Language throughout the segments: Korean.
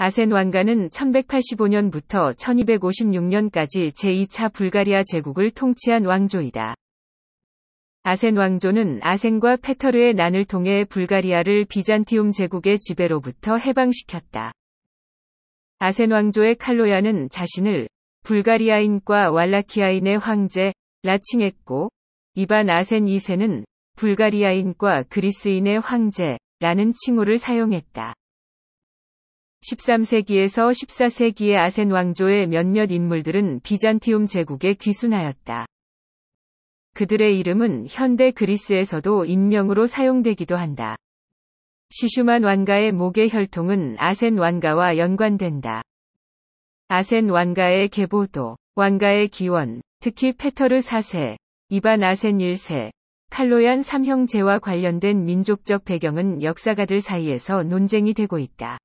아센 왕가는 1185년부터 1256년까지 제2차 불가리아 제국을 통치한 왕조이다. 아센 왕조는 아센과 페터르의 난을 통해 불가리아를 비잔티움 제국의 지배로부터 해방시켰다. 아센 왕조의 칼로야는 자신을 불가리아인과 왈라키아인의 황제 라칭했고 이반 아센 2세는 불가리아인과 그리스인의 황제라는 칭호를 사용했다. 13세기에서 14세기의 아센 왕조의 몇몇 인물들은 비잔티움 제국에 귀순하였다. 그들의 이름은 현대 그리스에서도 인명으로 사용되기도 한다. 시슈만 왕가의 목의 혈통은 아센 왕가와 연관된다. 아센 왕가의 계보도, 왕가의 기원, 특히 페터르 4세, 이반 아센 1세, 칼로얀 3형제와 관련된 민족적 배경은 역사가들 사이에서 논쟁이 되고 있다.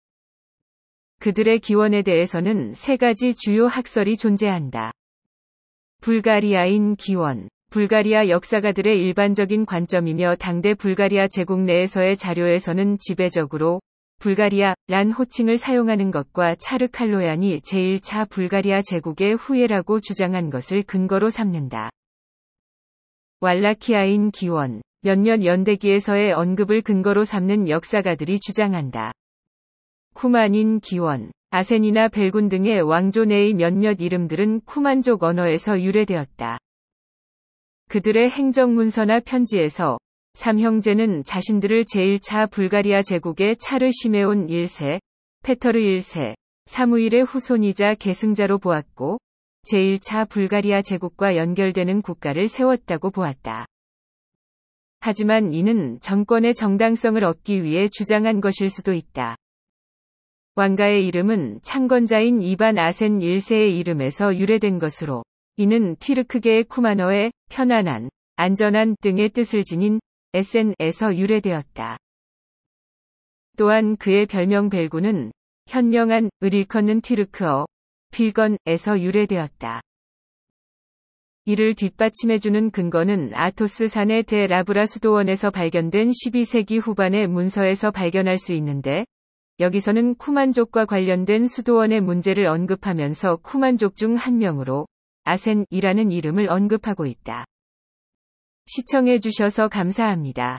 그들의 기원에 대해서는 세 가지 주요 학설이 존재한다. 불가리아인 기원. 불가리아 역사가들의 일반적인 관점이며 당대 불가리아 제국 내에서의 자료에서는 지배적으로 불가리아란 호칭을 사용하는 것과 차르칼로얀이 제1차 불가리아 제국의 후예라고 주장한 것을 근거로 삼는다. 왈라키아인 기원. 몇몇 연대기에서의 언급을 근거로 삼는 역사가들이 주장한다. 쿠만인 기원, 아센이나 벨군 등의 왕조 내의 몇몇 이름들은 쿠만족 언어에서 유래되었다. 그들의 행정문서나 편지에서 삼형제는 자신들을 제1차 불가리아 제국의 차르 시메온 1세, 페터르 1세, 사무일의 후손이자 계승자로 보았고, 제1차 불가리아 제국과 연결되는 국가를 세웠다고 보았다. 하지만 이는 정권의 정당성을 얻기 위해 주장한 것일 수도 있다. 왕가의 이름은 창건자인 이반 아센 1세의 이름에서 유래된 것으로 이는 튀르크계의 쿠마너의 편안한, 안전한 등의 뜻을 지닌 에센에서 유래되었다. 또한 그의 별명 벨구는 현명한 을 일컫는 튀르크어 필건에서 유래되었다. 이를 뒷받침해주는 근거는 아토스 산의 대라브라 수도원에서 발견된 12세기 후반의 문서에서 발견할 수 있는데 여기서는 쿠만족과 관련된 수도원의 문제를 언급하면서 쿠만족 중 한 명으로 아센이라는 이름을 언급하고 있다. 시청해주셔서 감사합니다.